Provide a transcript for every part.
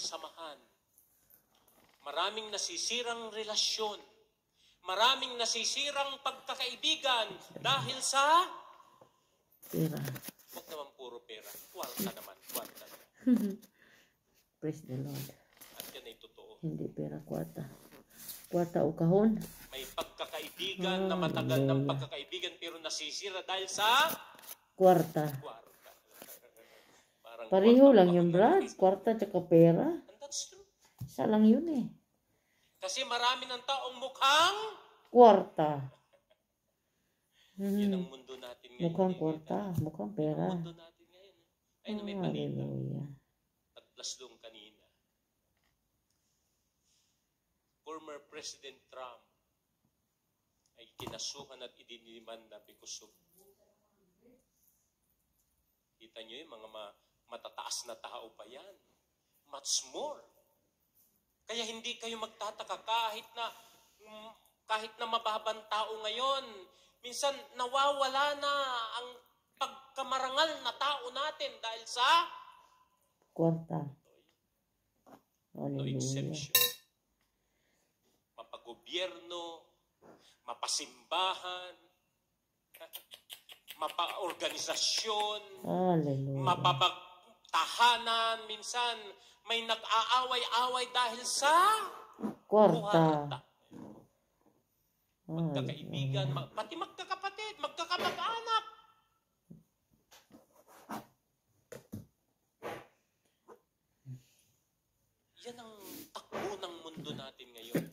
samahan. Maraming nasisirang relasyon. Maraming nasisirang pagkakaibigan dahil sa Pera. Huwag naman puro pera. Kwarta naman. Kwarta naman. Praise the Lord. At yan ay totoo. Hindi pera, kwarta. Kwarta o kahon. May pagkakaibigan na matagal ng pagkakaibigan pero nasisira dahil sa Kwarta. kwarta. Pareho lang yung Brad. Kwarta tsaka pera. And that's true. Isa lang yun eh. Kasi marami ng taong mukhang Kwarta. yun Mhm. ang mundo natin ngayon. Mukhang eh. kwarta. Mukhang Ang pera. mundo natin ngayon. eh. Ay na may balita. Hallelujah. Nagplaslong kanina. Former President Trump ay kinasuhan at idinimanda because of Kita nyo yung mga ma- matataas na tao pa yan. Much more. Kaya hindi kayo magtataka kahit na mm, kahit na mababang tao ngayon, minsan nawawala na ang pagkamarangal na tao natin dahil sa Kwarta. no exception. Mapagobyerno, mapasimbahan, mapaorganisasyon, Hallelujah. Mapapagtahanan, minsan may nag-aaway-away dahil sa Kwarta. Magkakaibigan, ma- pati magkakapatid, magkakamag-anak. Yan ang takbo ng mundo natin ngayon.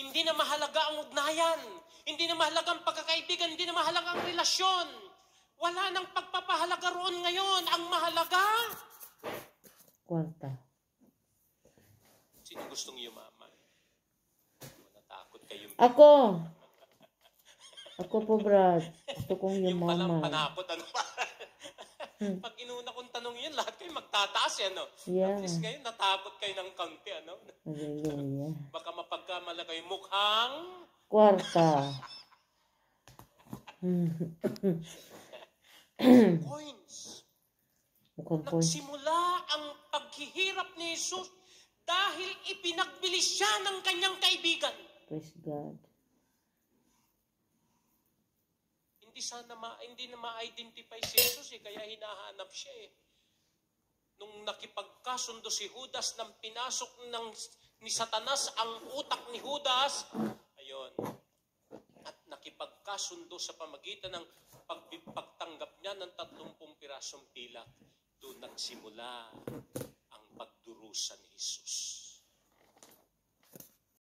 Hindi na mahalaga ang ugnayan. Hindi na mahalaga ang pagkakaibigan. Hindi na mahalaga ang relasyon. Wala nang pagpapahalaga roon ngayon. Ang mahalaga, Kwarta. sino gustong yumaman? Natakot kayo. Ako. Ako po, Brad. Gusto kong Yung palang yumaman. panakot, ano ba? Pag inuna kong tanong yun, lahat kayo magtataas yan, no? Yeah. At least ngayon, natakot kayo ng kaunti, ano? Hallelujah. Baka mapagkamala kayo mukhang Kwarta. coins. Mukhang po. Nagsimula ang paghihirap ni Jesus dahil ipinagbili siya ng kanyang kaibigan. Praise God. Hindi sana ma, hindi na ma-identify si Jesus eh, kaya hinahanap siya eh. Nung nakipagkasundo si Judas nang pinasok ng ni Satanas ang utak ni Judas, ayun. At nakipagkasundo sa pamagitan ng pag- pagtanggap niya ng 30 pirasong pilak. Doon nagsimula ang pagdurusa ni Jesus.